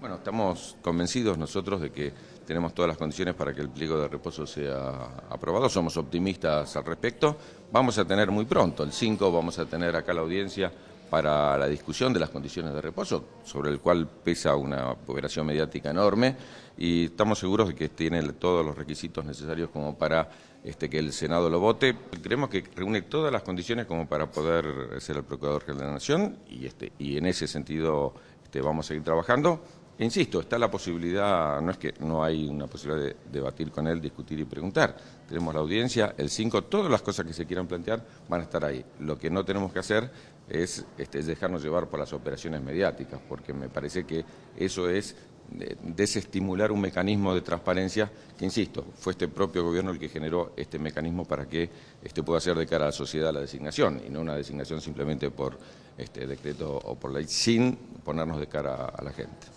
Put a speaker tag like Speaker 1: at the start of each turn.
Speaker 1: Bueno, estamos convencidos nosotros de que tenemos todas las condiciones para que el pliego de reposo sea aprobado. Somos optimistas al respecto. Vamos a tener muy pronto, el 5, vamos a tener acá la audiencia para la discusión de las condiciones de reposo, sobre el cual pesa una operación mediática enorme y estamos seguros de que tiene todos los requisitos necesarios como para este, que el Senado lo vote. Creemos que reúne todas las condiciones como para poder ser el Procurador General de la Nación y, este, y en ese sentido este, vamos a seguir trabajando. Insisto, está la posibilidad, no es que no hay una posibilidad de debatir con él, discutir y preguntar. Tenemos la audiencia, el 5, todas las cosas que se quieran plantear van a estar ahí. Lo que no tenemos que hacer es este, dejarnos llevar por las operaciones mediáticas, porque me parece que eso es eh, desestimular un mecanismo de transparencia que, insisto, fue este propio gobierno el que generó este mecanismo para que este pueda ser de cara a la sociedad la designación y no una designación simplemente por este decreto o por ley, sin ponernos de cara a la gente.